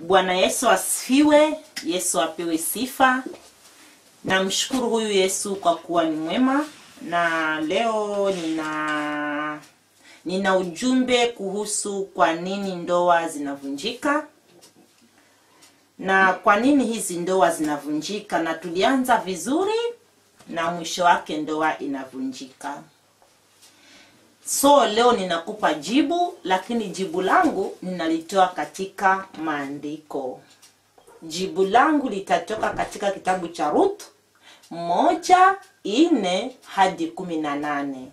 Bwana Yesu asifiwe. Yesu apewe sifa. Namshukuru huyu Yesu kwa kuwa ni mwema, na leo nina nina ujumbe kuhusu kwa nini ndoa zinavunjika na kwa nini hizi ndoa zinavunjika, na tulianza vizuri na mwisho wake ndoa inavunjika. So leo ninakupa jibu, lakini jibu langu ninalitoa katika maandiko. Jibu langu litatoka katika kitabu cha Ruth moja ine hadi kumi na nane.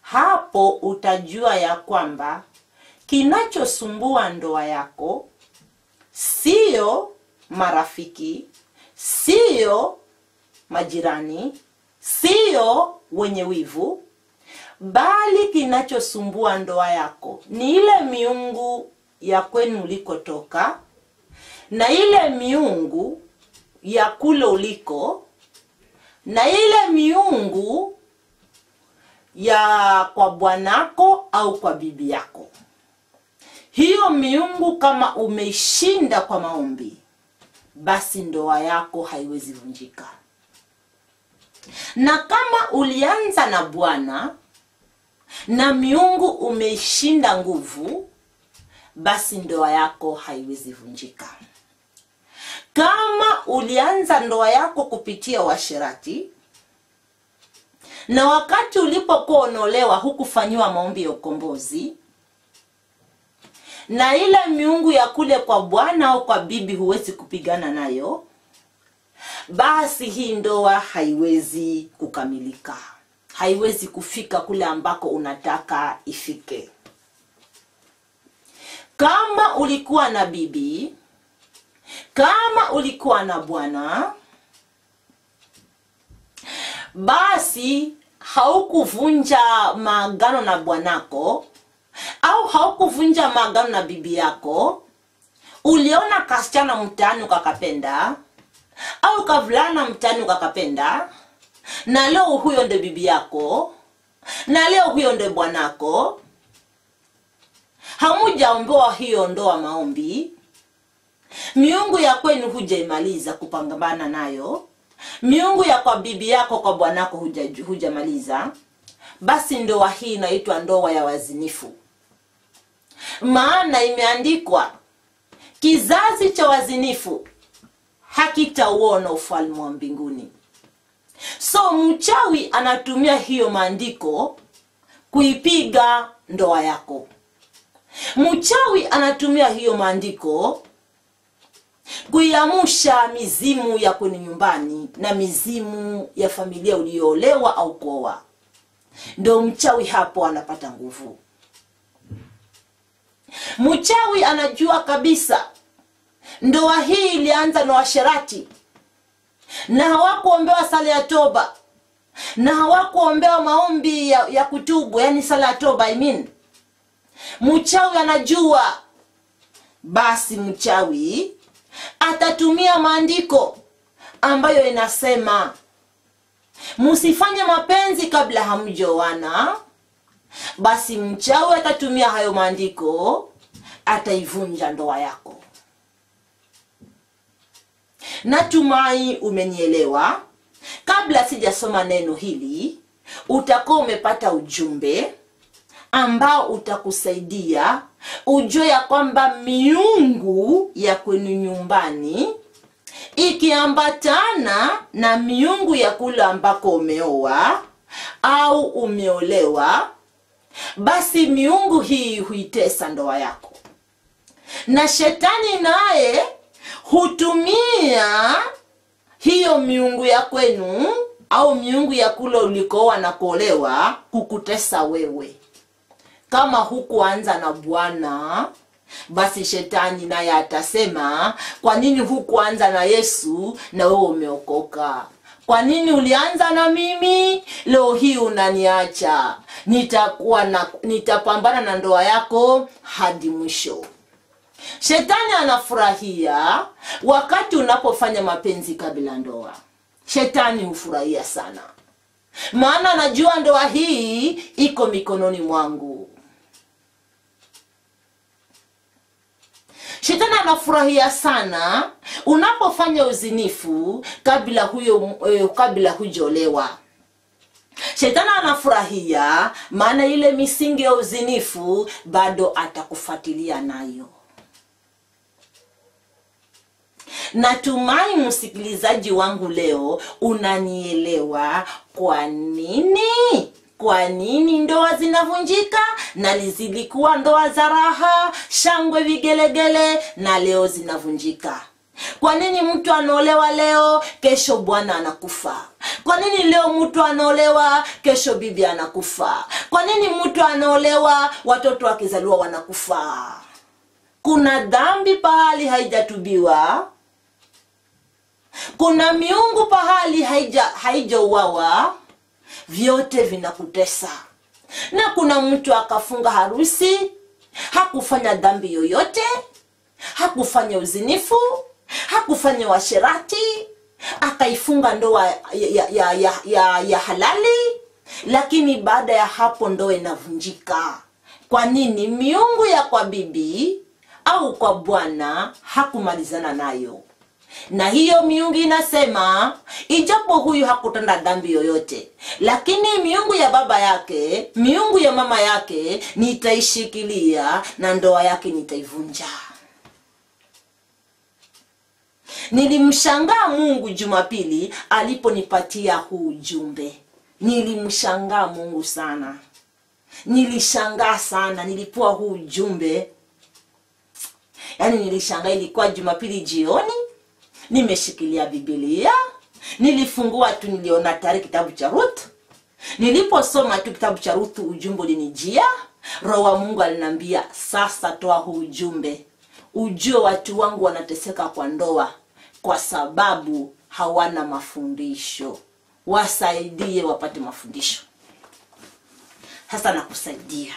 Hapo utajua ya kwamba kinachosumbua ndoa yako siyo marafiki, siyo majirani, siyo wenye wivu, bali kinachosumbua ndoa yako ni ile miungu ya kwenu ulikotoka na ile miungu ya kule uliko na ile miungu ya kwa bwanako au kwa bibi yako. Hiyo miungu kama umeishinda kwa maombi, basi ndoa yako haiwezi vunjika. Na kama ulianza na Bwana na miungu umeshinda nguvu, basi ndoa yako haiwezi vunjika. Kama ulianza ndoa yako kupitia uasherati na wakati ulipokuwa unaolewa hukufanyiwa maombi ya ukombozi, na ile miungu ya kule kwa bwana au kwa bibi huwezi kupigana nayo, basi hii ndoa haiwezi kukamilika, haiwezi kufika kule ambako unataka ifike. Kama ulikuwa na bibi, kama ulikuwa na bwana, basi haukuvunja maagano na bwanako au haukuvunja maagano na bibi yako. Uliona kasichana mtaani ukakapenda, au kavulana mtaani ukakapenda, na leo huyo nde bibi yako, na leo huyo nde bwanako. Hamujaombewa hiyo ndoa maombi, miungu ya kwenu hujaimaliza kupambana nayo, miungu ya kwa bibi yako kwa bwanako huja- hujamaliza, basi ndoa hii inaitwa ndoa ya wazinifu. Maana imeandikwa, kizazi cha wazinifu hakitauona ufalme wa mbinguni. So mchawi anatumia hiyo maandiko kuipiga ndoa yako. Mchawi anatumia hiyo maandiko kuiamusha mizimu ya kwenye nyumbani na mizimu ya familia uliyoolewa au kuoa. Ndo mchawi hapo anapata nguvu. Mchawi anajua kabisa ndoa hii ilianza na washerati na hawakuombewa sala ya toba na hawakuombewa maombi ya, ya kutubu, yani sala ya toba I mean. Mchawi anajua, basi mchawi atatumia maandiko ambayo inasema msifanye mapenzi kabla hamjoana. Basi mchawi atatumia hayo maandiko, ataivunja ndoa yako. Natumai umenielewa. Kabla sijasoma neno hili, utakuwa umepata ujumbe ambao utakusaidia ujue ya kwamba miungu ya kwenu nyumbani ikiambatana na miungu ya kule ambako umeoa au umeolewa, basi miungu hii huitesa ndoa yako, na shetani naye hutumia hiyo miungu ya kwenu au miungu ya kule ulikooa na kuolewa kukutesa wewe. Kama hukuanza na Bwana, basi shetani naye atasema, kwa nini hukuanza na Yesu na wewe umeokoka? Kwa nini ulianza na mimi, leo hii unaniacha? Nitakuwa na nitapambana na ndoa yako hadi mwisho. Shetani anafurahia wakati unapofanya mapenzi kabla ndoa. Shetani hufurahia sana, maana anajua ndoa hii iko mikononi mwangu. shetani anafurahia sana unapofanya uzinifu kabla huyo eh, kabla hujolewa shetani anafurahia maana ile misingi ya uzinifu bado atakufuatilia nayo natumai msikilizaji wangu leo unanielewa kwa nini? Kwa nini ndoa zinavunjika na zilikuwa ndoa za raha shangwe vigelegele na leo zinavunjika? Kwa nini mtu anaolewa leo kesho bwana anakufa? Kwa nini leo mtu anaolewa kesho bibi anakufa? Kwa nini mtu anaolewa watoto wakizaliwa wanakufa? Kuna dhambi pahali haijatubiwa kuna miungu pahali haija haijauawa vyote vinakutesa. Na kuna mtu akafunga harusi hakufanya dhambi yoyote hakufanya uzinifu hakufanya washerati akaifunga ndoa ya, ya, ya, ya, ya, ya halali lakini baada ya hapo ndoa inavunjika. Kwa nini? Miungu ya kwa bibi au kwa bwana hakumalizana nayo na hiyo miungu inasema ijapo huyu hakutenda dhambi yoyote lakini miungu ya baba yake miungu ya mama yake nitaishikilia na ndoa yake nitaivunja. Nilimshangaa mungu jumapili aliponipatia huu ujumbe. Nilimshangaa mungu sana. Nilishangaa sana nilipua huu ujumbe. Yaani nilishangaa ilikuwa jumapili jioni nimeshikilia bibilia nilifungua tu niliona tayari kitabu cha ruth. Niliposoma tu kitabu cha ruth ujumbe ulinijia. Roho wa mungu aliniambia sasa toa huu ujumbe. Ujue watu wangu wanateseka kwa ndoa kwa sababu hawana mafundisho. Wasaidie wapate mafundisho. Sasa nakusaidia.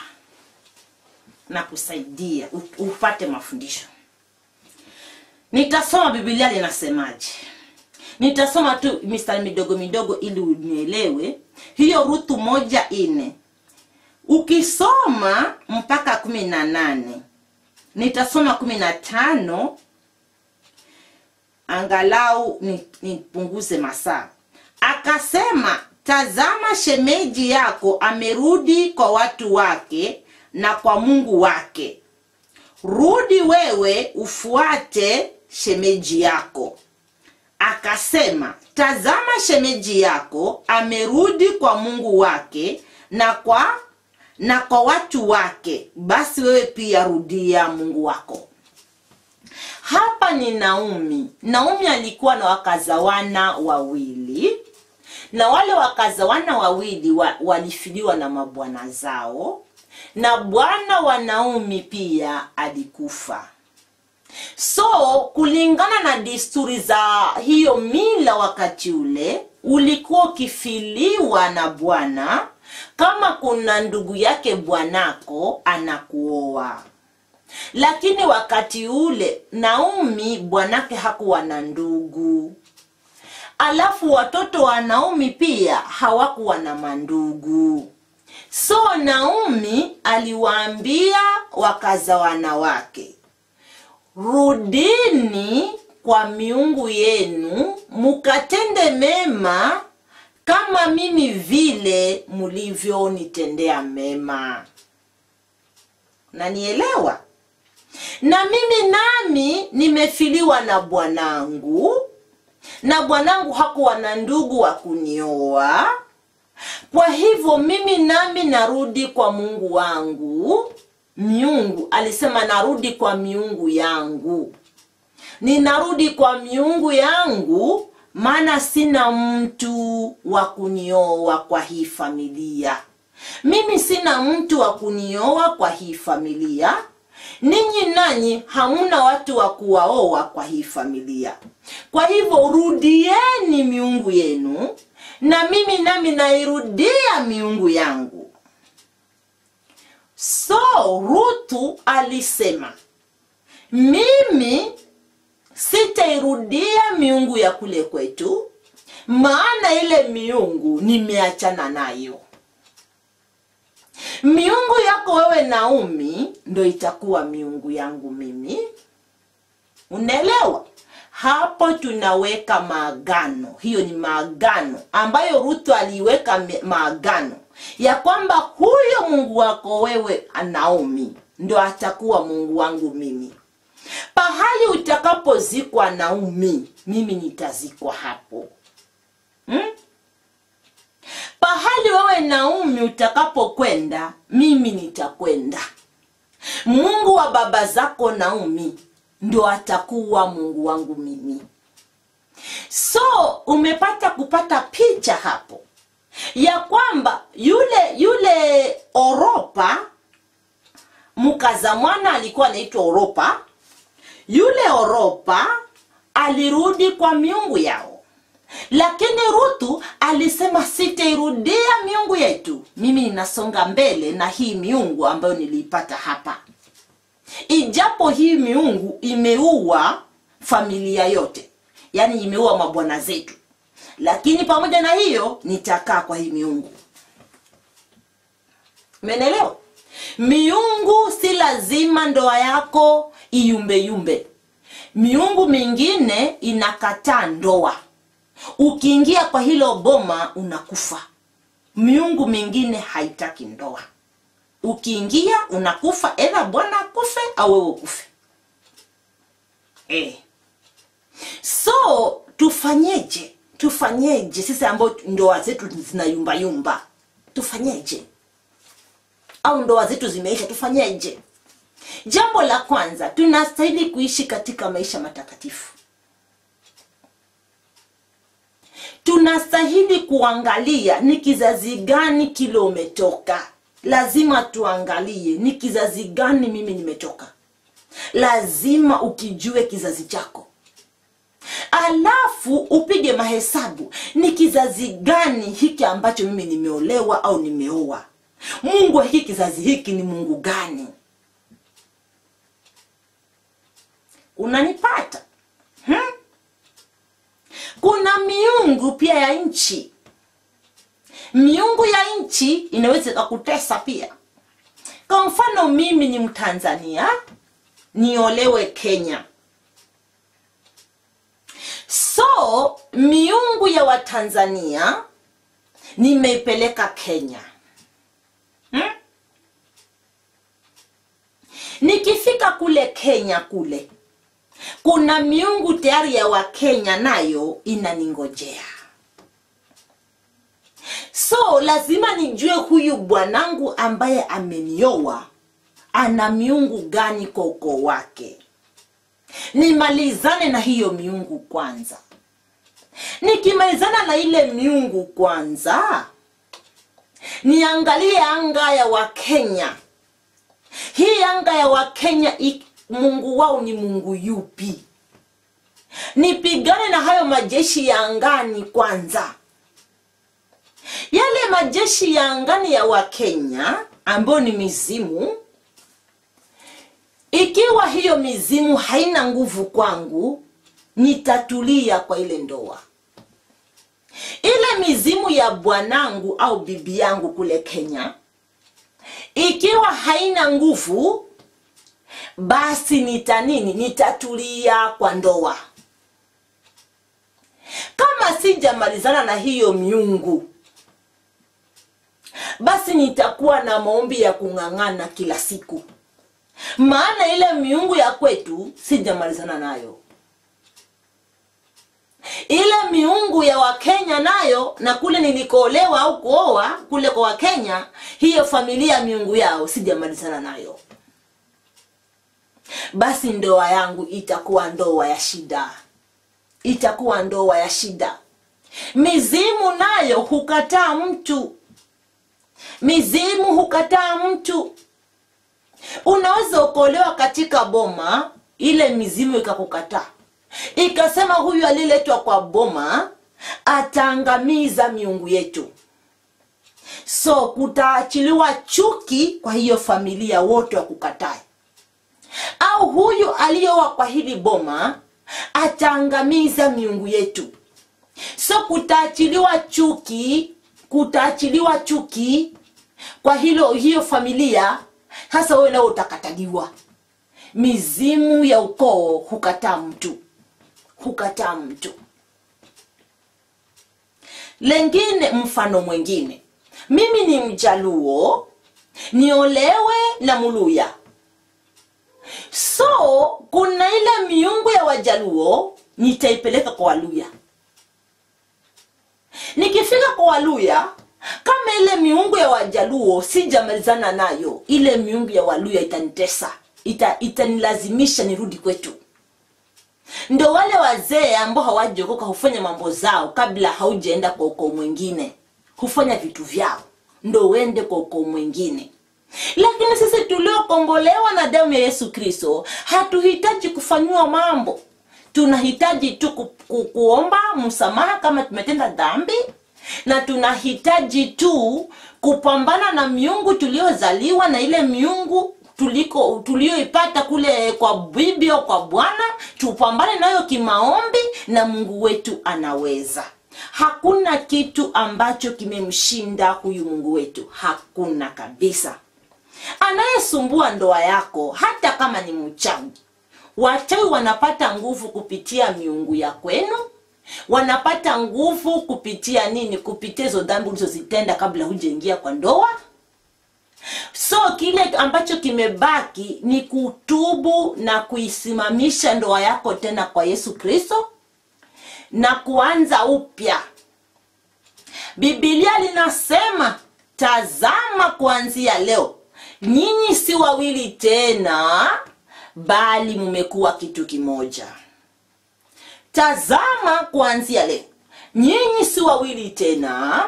Nakusaidia upate mafundisho nitasoma Biblia linasemaje nitasoma tu mistari midogo midogo ili unielewe. Hiyo ruthu moja ine. Ukisoma mpaka kumi na nane nitasoma kumi na tano angalau ni- nipunguze masaa. Akasema tazama shemeji yako amerudi kwa watu wake na kwa mungu wake. Rudi wewe ufuate shemeji yako. Akasema tazama shemeji yako amerudi kwa mungu wake na kwa na kwa watu wake. Basi wewe pia rudia mungu wako. Hapa ni naumi naumi alikuwa na wakazawana wawili na wale wakazawana wawili wa, walifiliwa na mabwana zao na bwana wa naumi pia alikufa so kulingana na desturi za hiyo mila wakati ule ulikuwa ukifiliwa na bwana kama kuna ndugu yake bwanako anakuoa. Lakini wakati ule naumi bwanake hakuwa na ndugu. Alafu watoto wa naumi pia hawakuwa na mandugu. So naumi aliwaambia wakaza wanawake rudini kwa miungu yenu mukatende mema kama mimi vile mlivyonitendea mema. Nanielewa na mimi nami nimefiliwa na bwanangu na bwanangu hakuwa na ndugu wa kunioa. Kwa hivyo mimi nami narudi kwa mungu wangu miungu. Alisema narudi kwa miungu yangu. Ninarudi kwa miungu yangu maana sina mtu wa kunioa kwa hii familia. Mimi sina mtu wa kunioa kwa hii familia. Ninyi nanyi hamuna watu wa kuwaoa kwa hii familia. Kwa hivyo rudieni miungu yenu na mimi nami nairudia miungu yangu so rutu alisema mimi sitairudia miungu ya kule kwetu maana ile miungu nimeachana nayo. Miungu yako wewe Naomi ndo itakuwa miungu yangu mimi. Unaelewa? Hapo tunaweka maagano. Hiyo ni maagano ambayo rutu aliweka maagano ya kwamba huyo mungu wako wewe naomi ndo atakuwa mungu wangu mimi. Pahali utakapozikwa naumi mimi nitazikwa hapo. Hmm? pahali wewe naumi utakapokwenda mimi nitakwenda. Mungu wa baba zako naumi ndo atakuwa mungu wangu mimi. So umepata kupata picha hapo ya kwamba yule yule oropa mkaza mwana alikuwa anaitwa oropa yule oropa alirudi kwa miungu yao. Lakini rutu alisema sitairudia miungu yetu. Mimi ninasonga mbele na hii miungu ambayo niliipata hapa. Ijapo hii miungu imeua familia yote yaani imeua mabwana zetu lakini pamoja na hiyo nitakaa kwa hii miungu. Menelewa miungu si lazima ndoa yako iyumbeyumbe. Miungu mingine inakataa ndoa. Ukiingia kwa hilo boma unakufa. Miungu mingine haitaki ndoa. Ukiingia unakufa edha bwana akufe au wewe ukufe. E. so tufanyeje tufanyeje sisi ambao ndoa zetu zina zinayumbayumba tufanyeje? Au ndoa zetu zimeisha tufanyeje? Jambo la kwanza tunastahili kuishi katika maisha matakatifu. Tunastahili kuangalia ni kizazi gani kile umetoka. Lazima tuangalie ni kizazi gani mimi nimetoka. Lazima ukijue kizazi chako alafu upige mahesabu ni kizazi gani hiki ambacho mimi nimeolewa au nimeoa? Mungu wa hiki kizazi hiki ni mungu gani? Unanipata? Hmm? kuna miungu pia ya nchi. Miungu ya nchi inaweza ikakutesa pia. Kwa mfano mimi ni mtanzania niolewe kenya so miungu ya watanzania nimeipeleka kenya. Hmm? nikifika kule kenya kule kuna miungu tayari ya wakenya nayo inaningojea. So lazima nijue huyu bwanangu ambaye amenioa ana miungu gani kwa ukoo wake nimalizane na hiyo miungu kwanza. Nikimalizana na ile miungu kwanza niangalie anga ya wakenya. Hii anga ya wakenya mungu wao ni mungu yupi? Nipigane na hayo majeshi ya angani kwanza. Yale majeshi ya angani ya wakenya ambayo ni mizimu ikiwa hiyo mizimu haina nguvu kwangu nitatulia kwa ile ndoa. Ile mizimu ya bwanangu au bibi yangu kule kenya ikiwa haina nguvu basi nita nini? Nitatulia kwa ndoa. Kama sijamalizana na hiyo miungu basi nitakuwa na maombi ya kung'ang'ana kila siku maana ile miungu ya kwetu sijamalizana nayo. Ile miungu ya wakenya nayo na kule nilikoolewa au kuoa kule kwa wakenya hiyo familia ya miungu yao sijamalizana nayo. Basi ndoa yangu itakuwa ndoa ya shida. Itakuwa ndoa ya shida. Mizimu nayo hukataa mtu. Mizimu hukataa mtu unaweza ukolewa katika boma ile mizimu ikakukataa. Ikasema huyu aliletwa kwa boma ataangamiza miungu yetu. So kutaachiliwa chuki kwa hiyo familia wote wakukatae. Au huyu aliyowa kwa hili boma ataangamiza miungu yetu. So kutaachiliwa chuki kutaachiliwa chuki kwa hilo hiyo familia hasa wewe nao utakataliwa. Mizimu ya ukoo hukataa mtu. Hukataa mtu. Lengine mfano mwingine. Mimi ni mjaluo niolewe na muluya. So kuna ile miungu ya wajaluo nitaipeleka kwa waluya. Nikifika kwa waluya kama ile miungu ya wajaluo sijamalizana nayo. Ile miungu ya waluya itanitesa. Ita, itanilazimisha nirudi kwetu. Ndo wale wazee ambao hawajaokoka hufanya mambo zao kabla haujaenda kwa ukoo mwingine. Hufanya vitu vyao. Ndo uende kwa ukoo mwingine. Lakini sisi tuliokombolewa na damu ya yesu kristo hatuhitaji kufanyiwa mambo. Tunahitaji tu ku, ku, kuomba msamaha kama tumetenda dhambi na tunahitaji tu kupambana na miungu tuliozaliwa na ile miungu tuliko tulioipata kule kwa bibi au kwa bwana. Tupambane nayo kimaombi na mungu wetu anaweza. Hakuna kitu ambacho kimemshinda huyu mungu wetu. Hakuna kabisa. Anayesumbua ndoa yako hata kama ni mchawi wachawi wanapata nguvu kupitia miungu ya kwenu wanapata nguvu kupitia nini? Kupitia hizo dhambi ulizozitenda kabla hujaingia kwa ndoa? So kile ambacho kimebaki ni kutubu na kuisimamisha ndoa yako tena kwa yesu kristo na kuanza upya. Bibilia linasema tazama kuanzia leo nyinyi si wawili tena bali mmekuwa kitu kimoja tazama kuanzia leo. Nyinyi si wawili tena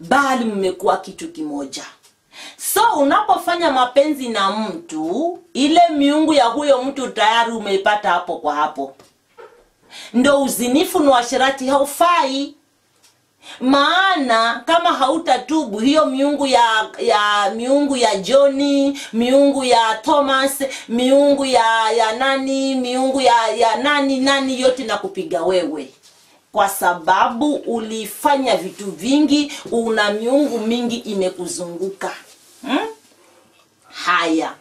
bali mmekuwa kitu kimoja. So unapofanya mapenzi na mtu ile miungu ya huyo mtu tayari umeipata hapo kwa hapo. Ndo uzinifu na uasherati haufai maana kama hautatubu hiyo miungu ya ya miungu ya joni miungu ya thomas miungu ya ya nani miungu ya ya nani nani yote na kupiga wewe. Kwa sababu ulifanya vitu vingi una miungu mingi imekuzunguka. Hmm? haya.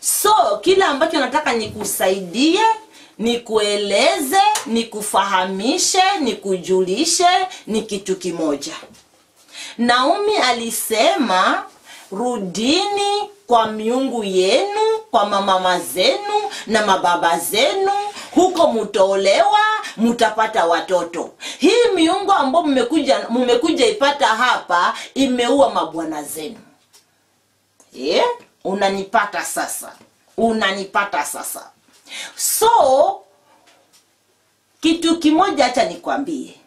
So kile ambacho nataka nikusaidie nikueleze nikufahamishe nikujulishe ni kitu kimoja. Naomi alisema rudini kwa miungu yenu kwa mamama zenu na mababa zenu. Huko mutaolewa mutapata watoto. Hii miungu ambayo mmekuja mmekuja ipata hapa imeua mabwana zenu. Yeah? unanipata sasa. Unanipata sasa so kitu kimoja hacha nikwambie.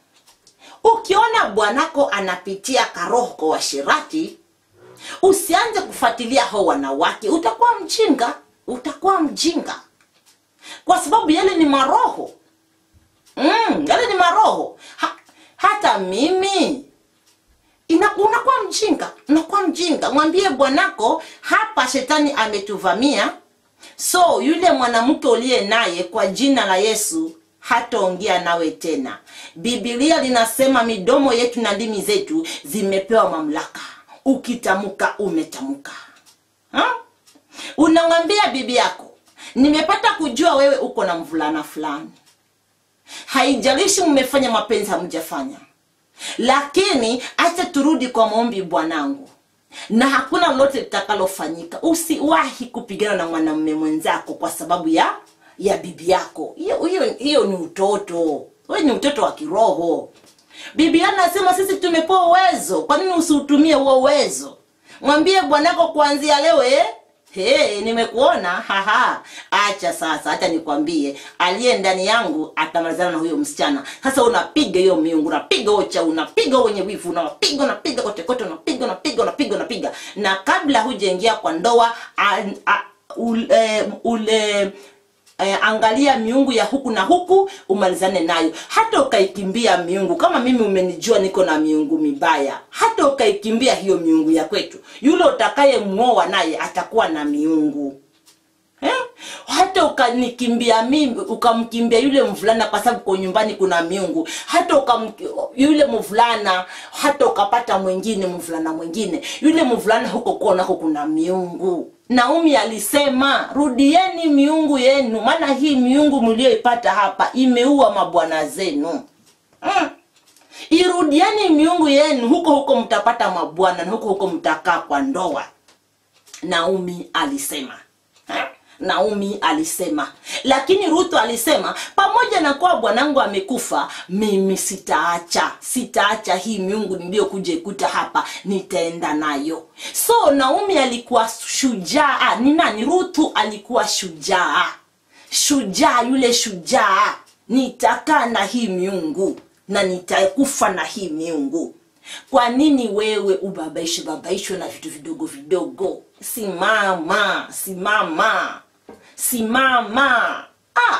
Ukiona bwanako anapitia karoho kwa washirati usianze kufuatilia hao wanawake. Utakuwa mjinga utakuwa mjinga. Kwa sababu yale ni maroho. Mm, yale ni maroho. Ha, hata mimi ina unakuwa mjinga unakuwa mjinga. Mwambie bwanako hapa shetani ametuvamia so yule mwanamke uliye naye kwa jina la yesu hataongea nawe tena. Bibilia linasema midomo yetu na ndimi zetu zimepewa mamlaka. Ukitamka umetamka. Unamwambia bibi yako nimepata kujua wewe uko na mvulana fulani. Haijalishi mmefanya mapenzi hamjafanya. Lakini acha turudi kwa maombi bwanangu na hakuna lolote litakalofanyika. Usiwahi kupigana na mwanamume mwenzako kwa sababu ya ya bibi yako. Hiyo hiyo ni utoto. We ni utoto wa kiroho. Biblia anasema sisi tumepewa uwezo. Kwa nini usiutumie huo uwezo? Mwambie bwanako kuanzia leo eh? Hey, nimekuona. Haha. Acha sasa acha nikwambie. Aliye ndani yangu atamalizana na huyo msichana. Sasa unapiga hiyo miungu unapiga huo cha unapiga wenye wivu unapiga unapiga kote kote unapiga unapiga unapiga unapiga. Na kabla hujaingia kwa ndoa ule, ule eh, angalia miungu ya huku na huku umalizane nayo. Hata ukaikimbia miungu kama mimi umenijua niko na miungu mibaya hata ukaikimbia hiyo miungu ya kwetu yule utakayemwoa naye atakuwa na miungu. Eh? hata ukanikimbia mimi ukamkimbia yule mvulana kwa sababu kwa nyumbani kuna miungu. Hata ukam, yule mvulana hata ukapata mwingine mvulana mwingine. Yule mvulana huko kuonako nako kuna miungu naomi alisema rudieni miungu yenu maana hii miungu mlioipata hapa imeua mabwana zenu mm. irudieni miungu yenu huko huko mtapata mabwana na huko huko mtakaa kwa ndoa naomi alisema Ha? Naomi alisema. Lakini ruthu alisema pamoja na kuwa bwanangu amekufa mimi sitaacha. Sitaacha hii miungu niliyokuja ikuta hapa nitaenda nayo. So naomi alikuwa shujaa. Ni nani? Ruthu alikuwa shujaa. Shujaa yule shujaa. Nitakaa na hii miungu na nitakufa na hii miungu. Kwa nini wewe ubabaishe babaishwe na vitu vidogo vidogo? Simama simama simama. Ah.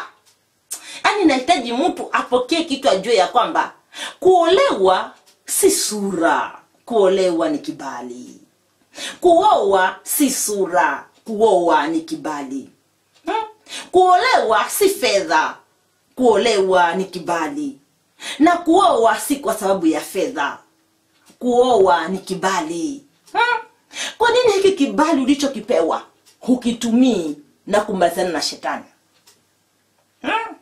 yaani nahitaji mtu apokee kitu ajue ya kwamba kuolewa si sura. Kuolewa ni kibali. Kuoa si sura. Kuoa ni kibali. Hmm? kuolewa si fedha. Kuolewa ni kibali. Na kuoa si kwa sababu ya fedha. Kuoa ni kibali. Hmm? kwa nini hiki kibali ulichokipewa hukitumii na kumbazana na shetani. Hmm?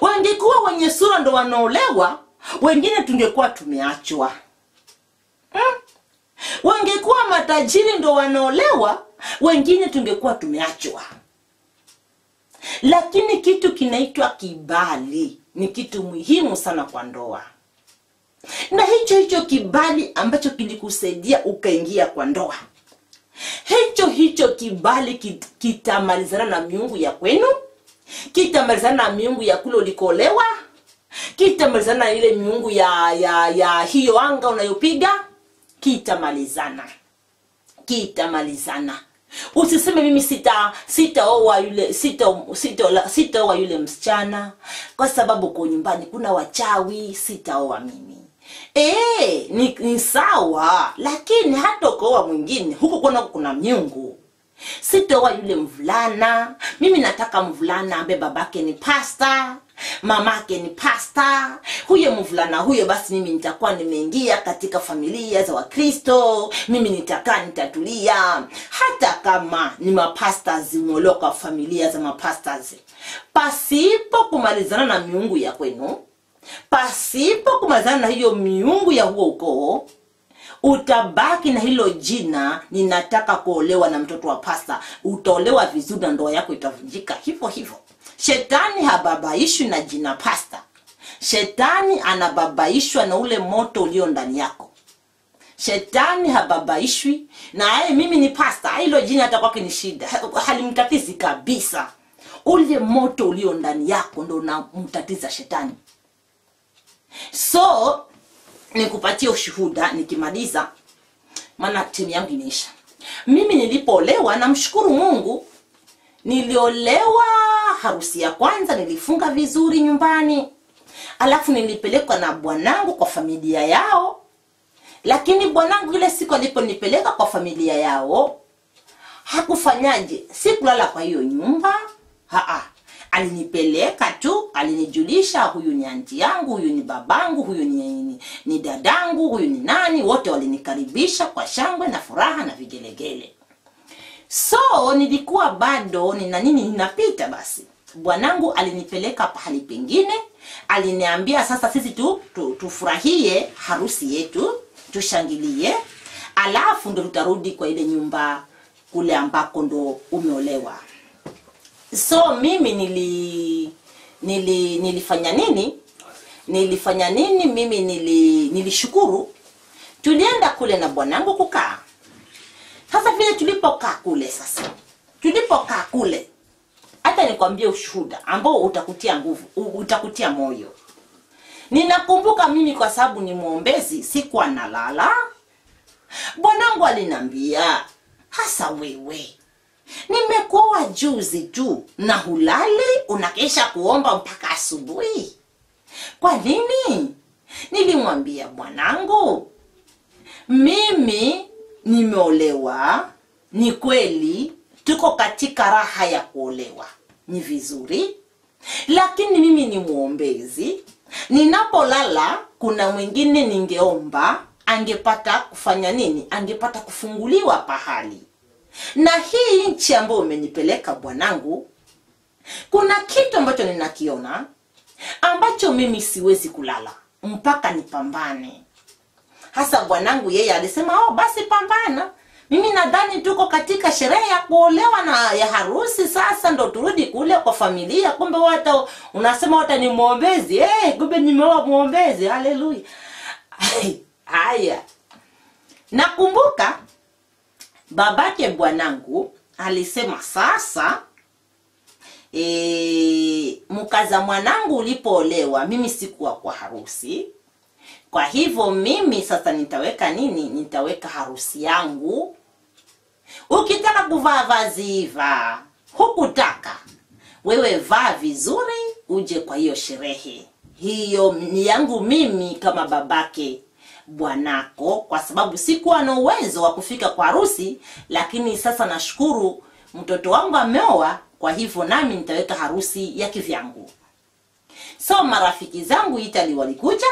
wangekuwa wenye sura ndo wanaolewa wengine tungekuwa tumeachwa. Hmm? wangekuwa matajiri ndo wanaolewa wengine tungekuwa tumeachwa. Lakini kitu kinaitwa kibali ni kitu muhimu sana kwa ndoa. Na hicho hicho kibali ambacho kilikusaidia ukaingia kwa ndoa hicho hicho kibali kit- kitamalizana na miungu ya kwenu? Kitamalizana na miungu ya kule ulikolewa? Kitamalizana na ile miungu ya ya ya hiyo anga unayopiga? Kitamalizana. Kitamalizana. Usiseme mimi sita sitaoa yule sitaoa sita, sita yule msichana. Kwa sababu kwa nyumbani kuna wachawi sitaoa mimi e, ni, ni sawa lakini hata ukaoa mwingine huko kuna kuna miungu. Sitoa yule mvulana mimi nataka mvulana ambaye babake ni pasta mamake ni pasta. Huyo mvulana huyo basi mimi nitakuwa nimeingia katika familia za wakristo mimi nitakaa nitatulia. Hata kama ni mapastas umeolewa familia za mapastas pasipo kumalizana na miungu ya kwenu pasipo kumazana na hiyo miungu ya huo ukoo utabaki na hilo jina ninataka kuolewa na mtoto wa pasta. Utaolewa vizuri na ndoa yako itavunjika. Hivyo hivyo shetani hababaishwi na jina pasta. Shetani anababaishwa na ule moto ulio ndani yako. Shetani hababaishwi na aye mimi ni pasta. Hilo jina hata kwake ni shida. Halimtatizi kabisa. Ule moto ulio ndani yako ndo unamtatiza shetani so nikupatie ushuhuda nikimaliza maana timu yangu imeisha. Mimi nilipoolewa namshukuru mungu niliolewa harusi ya kwanza nilifunga vizuri nyumbani alafu nilipelekwa na bwanangu kwa familia yao lakini bwanangu ile siku aliponipeleka kwa familia yao hakufanyaje sikulala kwa hiyo nyumba Haa, alinipeleka tu alinijulisha huyu ni anti yangu huyu ni babangu huyu ni, ni, ni dadangu huyu ni nani? Wote walinikaribisha kwa shangwe na furaha na vigelegele. So nilikuwa bado nina nini ninapita basi. Bwanangu alinipeleka pahali pengine aliniambia sasa sisi tu, tu tufurahie harusi yetu tushangilie alafu ndo tutarudi kwa ile nyumba kule ambako ndo umeolewa so mimi nili nili nilifanya nini? Nilifanya nini? Mimi nili nilishukuru. Tulienda kule na bwanangu kukaa. Sasa vile tulipokaa kule sasa tulipokaa kule hata nikwambie ushuhuda ambao utakutia nguvu utakutia moyo. Ninakumbuka mimi kwa sababu ni mwombezi sikuwa nalala. Bwanangu alinambia hasa wewe nimekuoa juzi tu na hulali unakesha kuomba mpaka asubuhi. Kwa nini? Nilimwambia bwanangu mimi nimeolewa ni kweli tuko katika raha ya kuolewa. Ni vizuri. Lakini mimi ni mwombezi ninapolala kuna mwingine ningeomba angepata kufanya nini? Angepata kufunguliwa pahali na hii nchi ambayo umenipeleka bwanangu kuna kitu ambacho ninakiona ambacho mimi siwezi kulala mpaka nipambane. Hasa bwanangu yeye alisema oh basi pambana. Mimi nadhani tuko katika sherehe ya kuolewa na ya harusi sasa ndo turudi kule kwa familia kumbe wata unasema wata ni mwombezi. Hey, kumbe nimeoa mwombezi. Haleluya haya. Nakumbuka babake bwanangu alisema sasa e, mkaza mwanangu ulipoolewa mimi sikuwa kwa harusi. Kwa hivyo mimi sasa nitaweka nini? Nitaweka harusi yangu. Ukitaka kuvaa vazi vaa hukutaka. Wewe vaa vizuri uje kwa hiyo sherehe. Hiyo yangu mimi kama babake bwanako kwa sababu sikuwa na uwezo wa kufika kwa harusi lakini sasa nashukuru mtoto wangu ameoa kwa hivyo nami nitaweka harusi ya kivyangu. So marafiki zangu itali walikuja.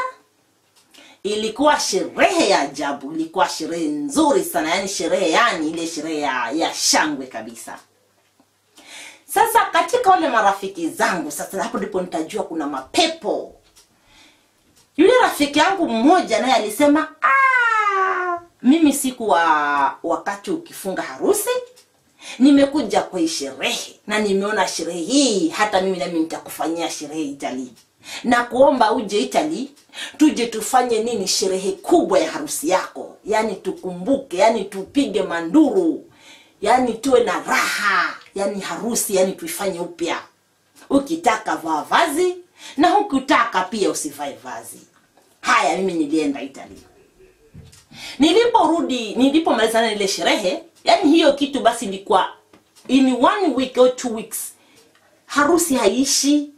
Ilikuwa sherehe ya ajabu ilikuwa sherehe nzuri sana yani sherehe yani ile sherehe ya, ya shangwe kabisa. Sasa katika wale marafiki zangu sasa hapo ndipo nitajua kuna mapepo yule rafiki yangu mmoja naye alisema "Ah, mimi siku wa wakati ukifunga harusi nimekuja kwa sherehe na nimeona sherehe hii hata mimi nami nitakufanyia sherehe itali na kuomba uje itali tuje tufanye nini sherehe kubwa ya harusi yako. Yani tukumbuke yani tupige manduru yani tuwe na raha yani harusi yani tuifanye upya. Ukitaka vaa vazi na hukutaka pia usivae vazi. Haya mimi nilienda italy niliporudi nilipomalizana ile sherehe yani hiyo kitu basi ni kwa in one week or two weeks harusi haishi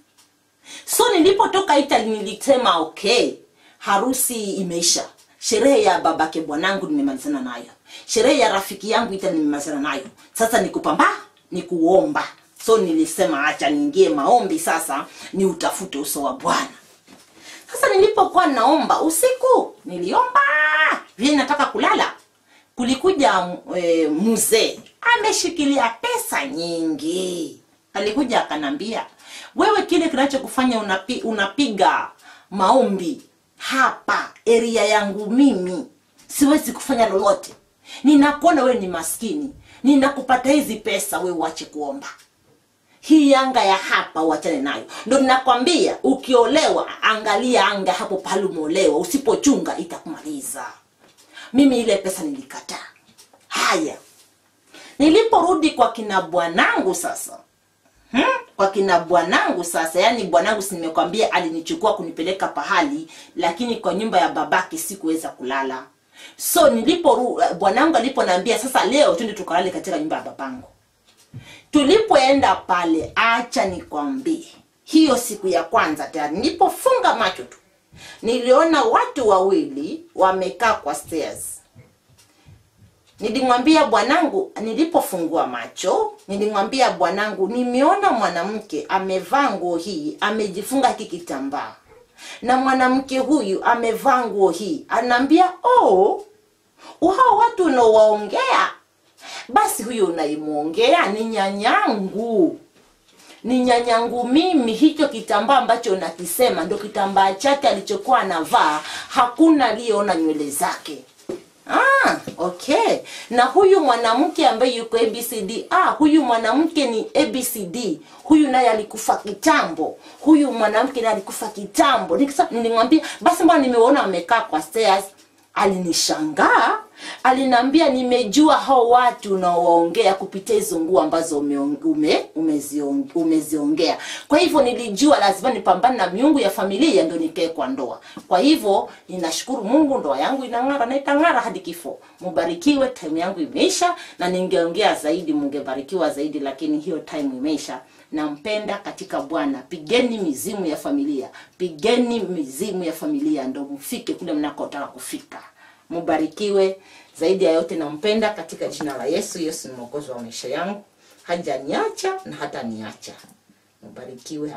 so nilipotoka italy nilisema okay harusi imeisha. Sherehe ya babake bwanangu nimemalizana nayo. Sherehe ya rafiki yangu italy nimemalizana nayo. Sasa nikupamba ni kuomba so nilisema acha niingie maombi sasa ni utafute uso wa bwana. Sasa nilipokuwa naomba usiku niliomba. Vile nataka kulala kulikuja e, mzee. Ameshikilia pesa nyingi. Alikuja akanambia wewe kile kinachokufanya unapi, unapiga maombi hapa eria yangu mimi. Siwezi kufanya lolote. Ninakuona wewe ni maskini. Ninakupata hizi pesa wewe uache kuomba hii anga ya hapa uachane nayo. Ndo ninakwambia ukiolewa angalia anga hapo pale umeolewa. Usipochunga itakumaliza. Mimi ile pesa nilikataa. Haya. Niliporudi kwa kina bwanangu sasa hmm? kwa kina bwanangu sasa yaani bwanangu si nimekwambia alinichukua kunipeleka pahali lakini kwa nyumba ya babake sikuweza kulala. So nilipo bwanangu aliponaambia sasa leo twende tukalale katika nyumba ya babangu tulipoenda pale acha nikwambie hiyo siku ya kwanza tayari nilipofunga macho tu niliona watu wawili wamekaa kwa stairs. Nilimwambia bwanangu nilipofungua macho nilimwambia bwanangu nimeona mwanamke amevaa nguo hii amejifunga kikitambaa kitambaa. Na mwanamke huyu amevaa nguo hii. Anaambia oh wao watu unaowaongea basi huyo unaimwongea ni nyanyangu. Ni nyanyangu mimi. Hicho kitambaa ambacho nakisema ndo kitambaa chake alichokuwa anavaa. Hakuna aliyeona nywele zake. Ah, okay. Na huyu mwanamke ambaye yuko abcd ah, huyu mwanamke ni abcd huyu naye alikufa kitambo. Huyu mwanamke naye alikufa kitambo. Nilimwambia basi mbona nimeona amekaa kwa stairs alinishangaa alinambia nimejua hao watu unaowaongea kupitia hizo nguo ambazo umeziongea ume, ume kwa hivyo nilijua lazima nipambane na miungu ya familia ndio nikae kwa ndoa. Kwa hivyo ninashukuru mungu ndoa yangu inang'ara na itang'ara hadi kifo. Mubarikiwe time yangu imeisha na ningeongea zaidi mungebarikiwa zaidi lakini hiyo time imeisha nampenda katika bwana. Pigeni mizimu ya familia. Pigeni mizimu ya familia ndo mfike kule mnakotaka kufika. Mubarikiwe. Zaidi ya yote nampenda katika jina la yesu. Yesu ni mwokozi wa maisha yangu. Hajaniacha na hata niacha mubarikiwe